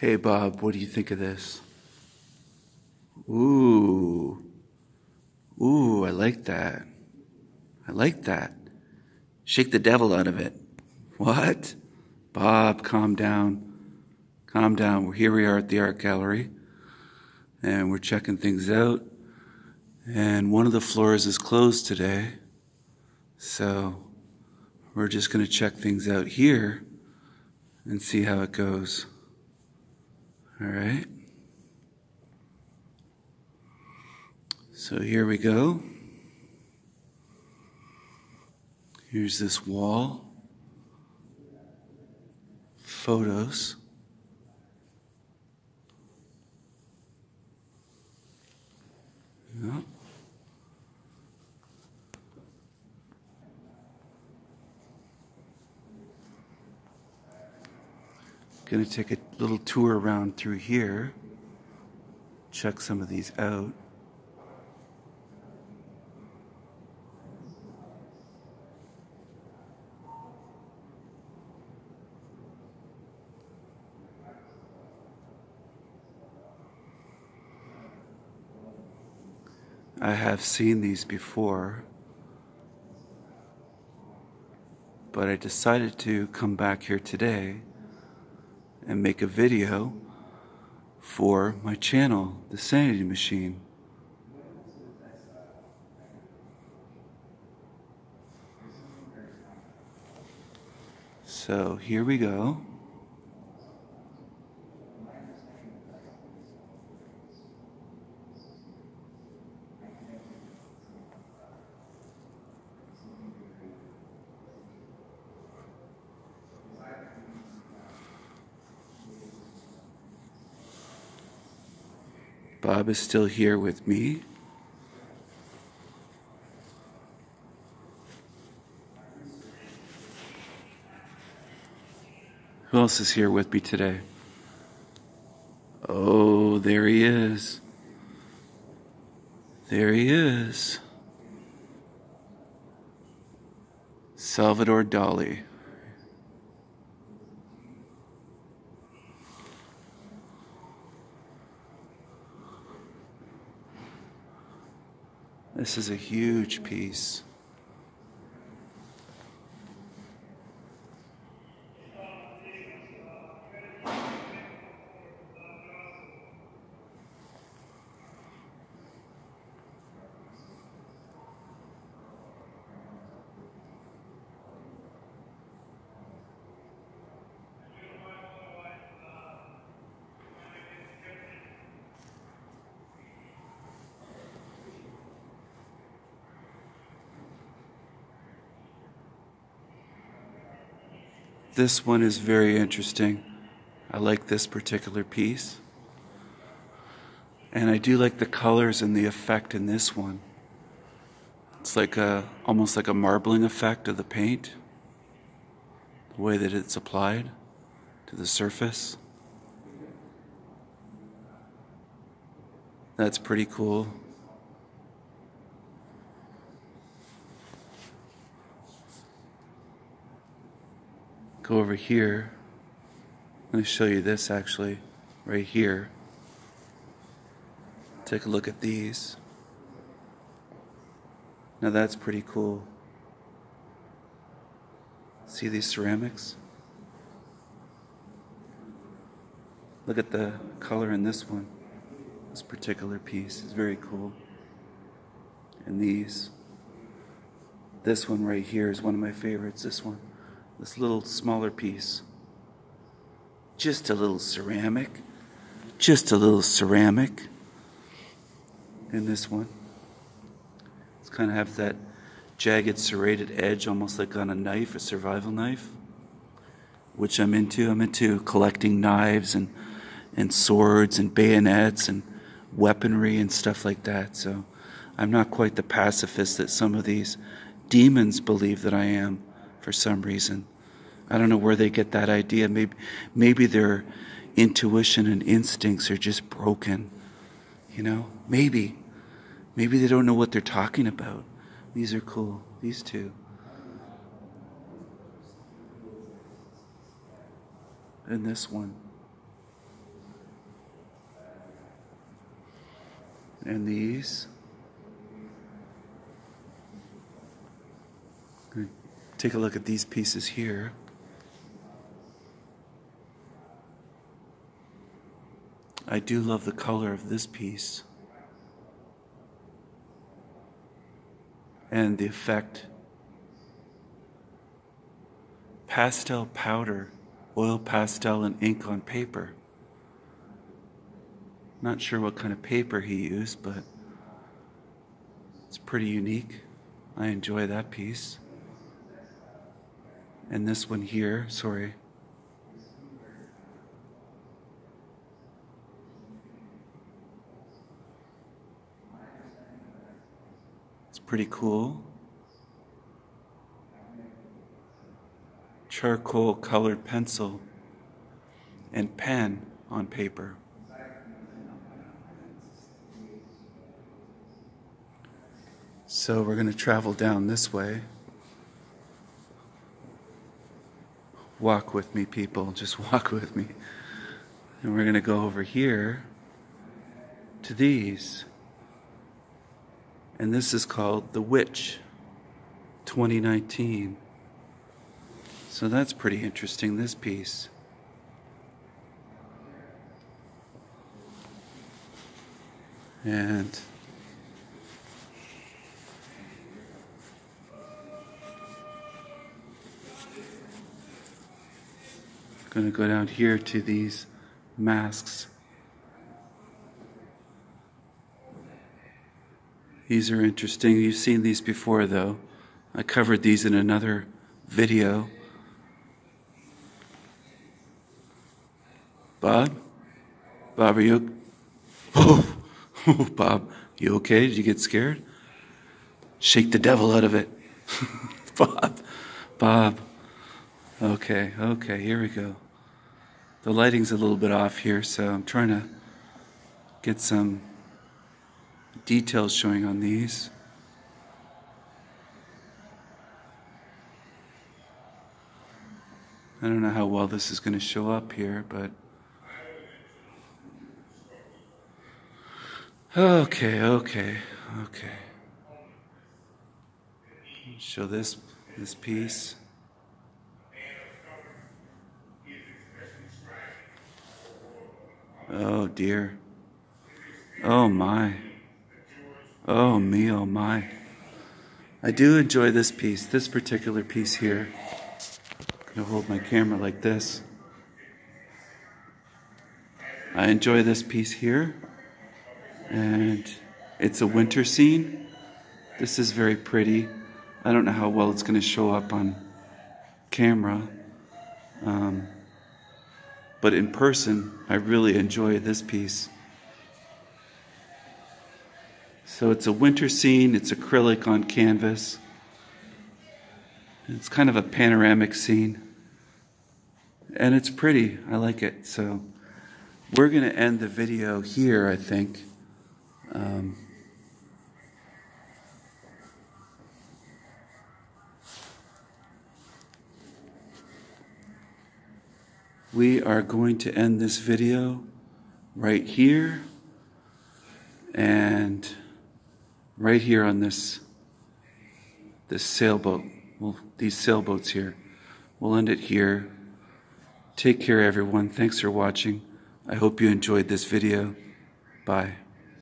Hey, Bob, what do you think of this? Ooh. Ooh, I like that. I like that. Shake the devil out of it. What? Bob, calm down. Calm down. We're, Here we are at the art gallery and we're checking things out. And one of the floors is closed today. So we're just going to check things out here and see how it goes. All right. So here we go. Here's this wall. Photos. Yeah. Going to take a little tour around through here, check some of these out. I have seen these before, but I decided to come back here today and make a video for my channel, The Sanity Machine. So here we go. Bob is still here with me. Who else is here with me today? Oh, there he is. There he is. Salvador Dali. This is a huge piece. This one is very interesting. I like this particular piece. And I do like the colors and the effect in this one. It's like a almost like a marbling effect of the paint. The way that it's applied to the surface. That's pretty cool. Go over here. I'm going to show you this actually, right here. Take a look at these. Now that's pretty cool. See these ceramics? Look at the color in this one. This particular piece is very cool. And these. This one right here is one of my favorites, this one this little smaller piece. Just a little ceramic. Just a little ceramic. in this one. It's kind of have that jagged serrated edge, almost like on a knife, a survival knife, which I'm into. I'm into collecting knives and, and swords and bayonets and weaponry and stuff like that. So I'm not quite the pacifist that some of these demons believe that I am for some reason. I don't know where they get that idea. Maybe, maybe their intuition and instincts are just broken. You know, maybe, maybe they don't know what they're talking about. These are cool. These two. And this one. And these. Take a look at these pieces here. I do love the color of this piece and the effect. Pastel powder, oil pastel, and ink on paper. Not sure what kind of paper he used, but it's pretty unique. I enjoy that piece. And this one here, sorry. Pretty cool. Charcoal colored pencil and pen on paper. So we're going to travel down this way. Walk with me, people. Just walk with me. And we're going to go over here to these. And this is called The Witch 2019. So that's pretty interesting, this piece. And I'm going to go down here to these masks. These are interesting. You've seen these before, though. I covered these in another video. Bob? Bob, are you? Oh, Bob, you okay? Did you get scared? Shake the devil out of it. Bob, Bob. Okay, okay, here we go. The lighting's a little bit off here, so I'm trying to get some details showing on these. I don't know how well this is going to show up here, but okay, okay, okay. Show this this piece. Oh dear. Oh my. Oh me, oh my. I do enjoy this piece, this particular piece here. I'm gonna hold my camera like this. I enjoy this piece here. And it's a winter scene. This is very pretty. I don't know how well it's gonna show up on camera. Um, but in person, I really enjoy this piece. So it's a winter scene, it's acrylic on canvas. It's kind of a panoramic scene. And it's pretty, I like it. So we're going to end the video here, I think. Um, we are going to end this video right here and right here on this this sailboat. Well these sailboats here. We'll end it here. Take care everyone. Thanks for watching. I hope you enjoyed this video. Bye